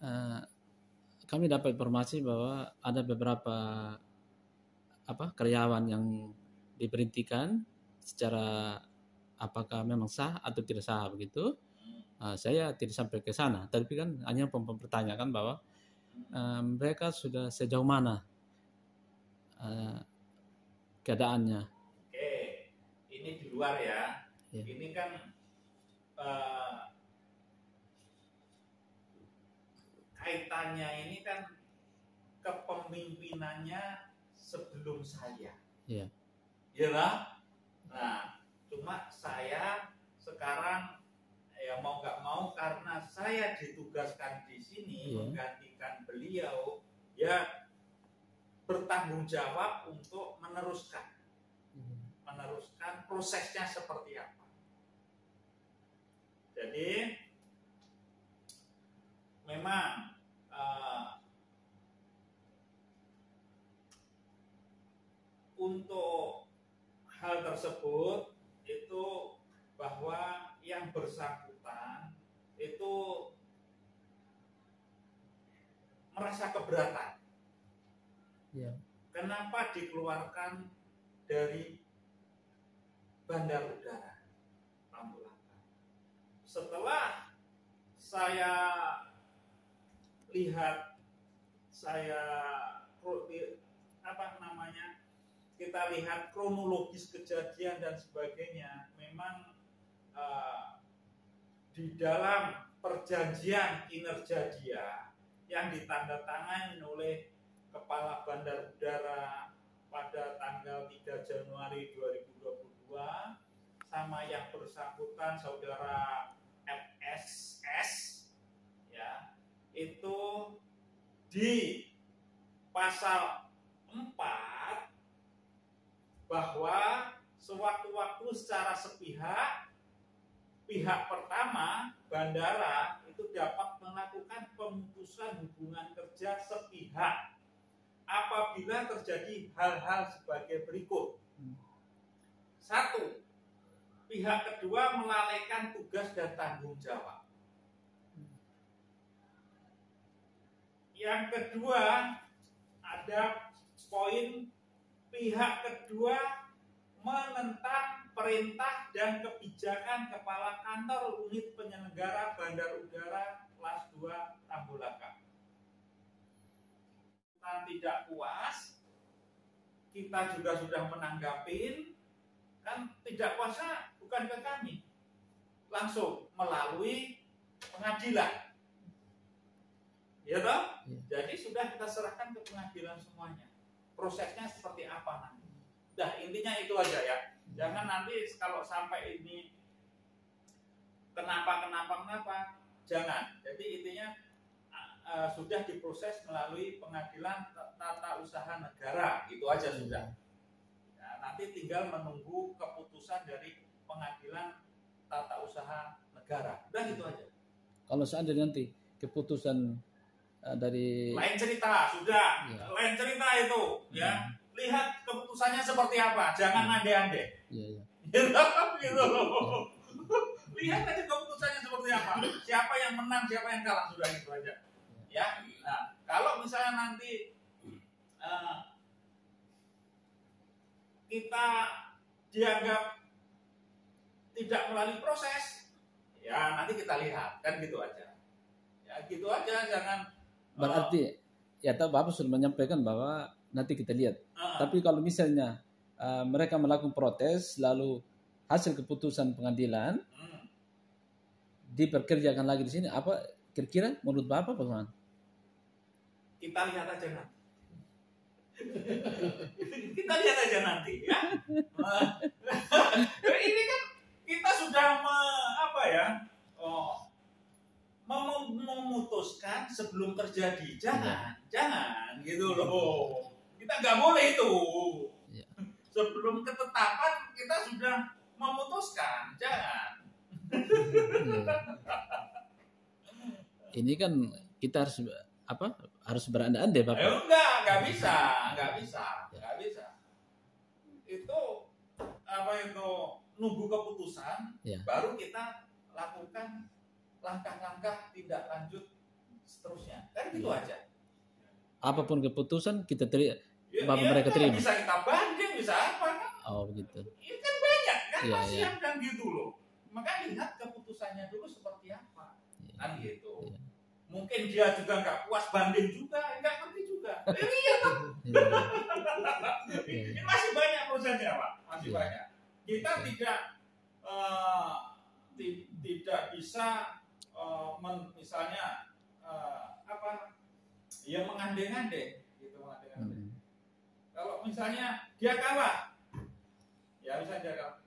eh, kami dapat informasi bahwa ada beberapa apa karyawan yang diberhentikan secara apakah memang sah atau tidak sah begitu. Eh, saya tidak sampai ke sana, tapi kan hanya mem- mempertanyakan bahwa eh, mereka sudah sejauh mana eh, keadaannya. Oke, ini di luar ya. Ya. Ini kan eh, kaitannya ini kan kepemimpinannya sebelum saya. Iya. Iya lah. Nah, cuma saya sekarang ya mau nggak mau karena saya ditugaskan di sini Iya. menggantikan beliau, ya bertanggung jawab untuk meneruskan meneruskan prosesnya seperti apa. Jadi memang eh, untuk hal tersebut itu bahwa yang bersangkutan itu merasa keberatan. Iya. Kenapa dikeluarkan dari bandar udara Pamulang? Setelah saya lihat, saya apa namanya, kita lihat kronologis kejadian dan sebagainya, memang eh, di dalam perjanjian kinerja dia yang ditandatangani oleh Kepala Bandar Udara pada tanggal 3 Januari 2022 sama yang bersangkutan saudara ya itu di pasal 4 bahwa sewaktu-waktu secara sepihak pihak pertama bandara itu dapat melakukan pemutusan hubungan kerja sepihak apabila terjadi hal-hal sebagai berikut. Satu, pihak kedua melalaikan tugas dan tanggung jawab. Yang kedua, ada poin pihak kedua menentang perintah dan kebijakan kepala kantor unit penyelenggara bandar udara kelas 2 Tambulaka. Kita tidak puas, kita juga sudah menanggapin, kan tidak puasa bukan ke kami, langsung melalui pengadilan. Ya? Iya. Jadi sudah kita serahkan ke pengadilan semuanya. Prosesnya seperti apa nanti? Dah intinya itu aja ya. Jangan nanti kalau sampai ini kenapa kenapa kenapa, jangan. Jadi intinya uh, sudah diproses melalui pengadilan tata usaha negara, itu aja sudah. Ya, nanti tinggal menunggu keputusan dari pengadilan tata usaha negara. Udah gitu aja. Kalau seandainya nanti keputusan eh, dari Lain cerita, sudah. Iya. Lain cerita itu, ya. Lihat keputusannya seperti apa, jangan ande-ande. Iya, iya. gitu loh. Lihat aja keputusannya seperti apa. Siapa yang menang, siapa yang kalah, sudah itu aja. Ya. Nah, kalau misalnya nanti eh, kita dianggap tidak melalui proses, ya nanti kita lihat, kan gitu aja. Ya gitu aja, jangan Berarti ya tahu Bapak sudah menyampaikan bahwa nanti kita lihat. eh, Tapi kalau misalnya eh, mereka melakukan protes lalu hasil keputusan pengadilan hmm. diperkerjakan lagi di sini apa kira-kira menurut Bapak bagaimana? kita lihat aja nanti. kita lihat aja nanti ya. Ini kan kita sudah me- apa ya? Oh, mem- memutuskan sebelum terjadi. Jangan, jangan gitu loh. Kita nggak boleh itu. Iya. Sebelum ketetapan kita sudah memutuskan. Jangan. Iya. Ini kan kita harus apa? Harus berandai-andai Eh, Bapak. enggak, enggak bisa, enggak bisa, enggak bisa. Itu apa itu nunggu keputusan, Ya. baru kita lakukan langkah-langkah tindak lanjut seterusnya. gitu Iya. aja. Apa pun keputusan kita terima. Ya, Bapak ya, mereka kan terima. Bisa kita banding, bisa apa kan? Oh begitu. Itu kan banyak kan Iya, masih iya. yang kan gitu loh. Maka lihat keputusannya dulu seperti apa. Iya. Kan gitu. Iya. Mungkin dia juga nggak puas banding juga, nggak ngerti juga. Eh, iya, Iya. ini masih banyak prosesnya pak, masih Iya. banyak. Kita Iya. tidak ti- tidak bisa eh, men- misalnya ya mengandeng-andeng gitu mengandeng-andeng. Hmm. Kalau misalnya dia kalah, ya misalnya dia kalah,